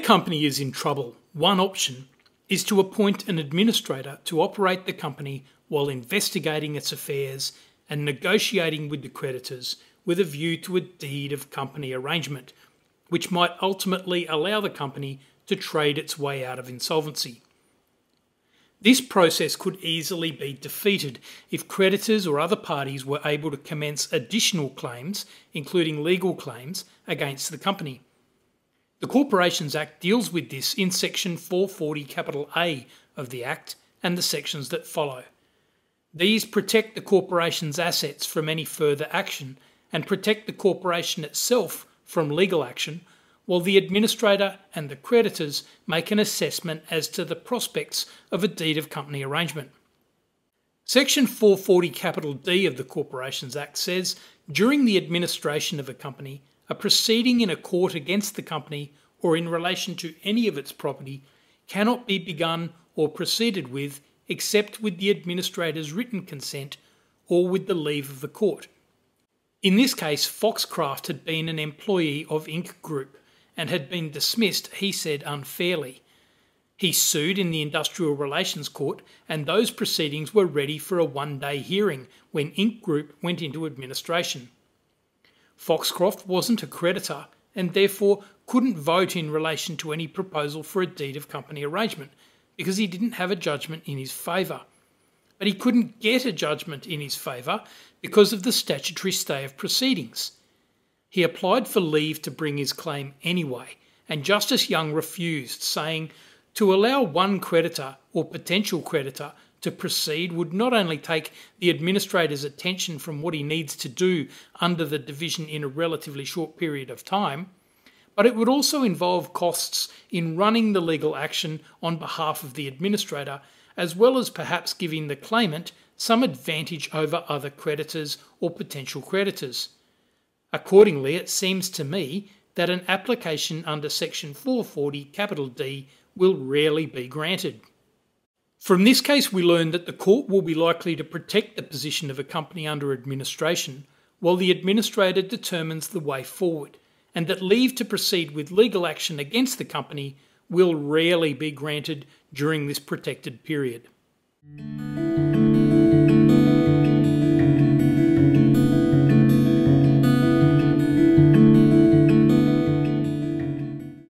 company is in trouble, one option is to appoint an administrator to operate the company while investigating its affairs and negotiating with the creditors with a view to a deed of company arrangement, which might ultimately allow the company to trade its way out of insolvency. This process could easily be defeated if creditors or other parties were able to commence additional claims, including legal claims, against the company. The Corporations Act deals with this in section 440 capital A of the Act and the sections that follow. These protect the corporation's assets from any further action and protect the corporation itself from legal action while the administrator and the creditors make an assessment as to the prospects of a deed of company arrangement. Section 440 capital D of the Corporations Act says during the administration of a company, a proceeding in a court against the company or in relation to any of its property cannot be begun or proceeded with except with the administrator's written consent or with the leave of the court. In this case, Foxcroft had been an employee of Ink Group and had been dismissed, he said, unfairly. He sued in the Industrial Relations Court, and those proceedings were ready for a one day hearing when Ink Group went into administration. Foxcroft wasn't a creditor and therefore couldn't vote in relation to any proposal for a deed of company arrangement because he didn't have a judgment in his favour. But he couldn't get a judgment in his favour because of the statutory stay of proceedings. He applied for leave to bring his claim anyway, and Justice Young refused, saying to allow one creditor or potential creditor to proceed would not only take the administrator's attention from what he needs to do under the division in a relatively short period of time, but it would also involve costs in running the legal action on behalf of the administrator, as well as perhaps giving the claimant some advantage over other creditors or potential creditors. Accordingly, it seems to me that an application under section 440 capital D will rarely be granted. From this case, we learn that the court will be likely to protect the position of a company under administration while the administrator determines the way forward, and that leave to proceed with legal action against the company will rarely be granted during this protected period.